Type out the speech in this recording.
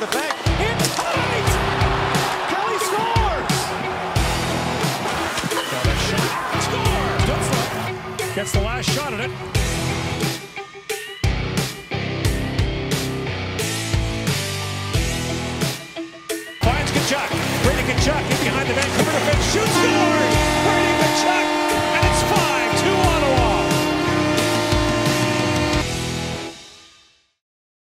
Plays the bank. It's tight! Kelly scores! Got a shot. Scores! Dutzler Gets the last shot at it. Finds Tkachuk. Brady Tkachuk in behind the Vancouver defense. Shoots, scores!